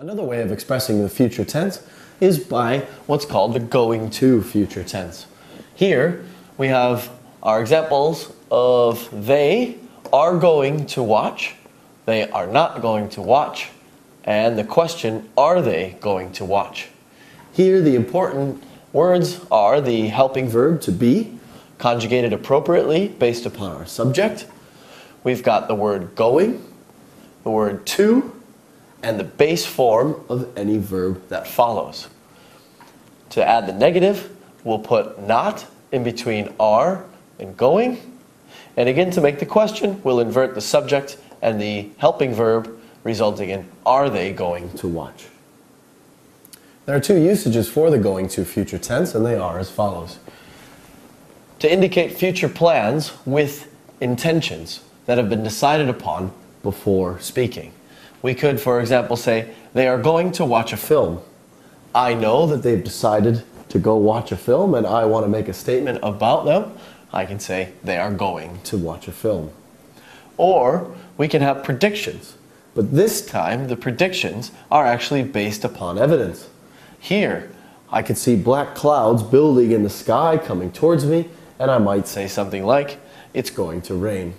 Another way of expressing the future tense is by what's called the going to future tense. Here we have our examples of they are going to watch, they are not going to watch, and the question are they going to watch. Here the important words are the helping verb to be, conjugated appropriately based upon our subject. We've got the word going, the word to, and the base form of any verb that follows. To add the negative, we'll put not in between are and going. And again, to make the question, we'll invert the subject and the helping verb, resulting in are they going to watch. There are two usages for the going to future tense, and they are as follows. To indicate future plans with intentions that have been decided upon before speaking. We could, for example, say, they are going to watch a film. I know that they've decided to go watch a film and I want to make a statement about them. I can say, they are going to watch a film. Or we can have predictions. But this time, the predictions are actually based upon evidence. Here, I could see black clouds building in the sky coming towards me, and I might say something like, it's going to rain.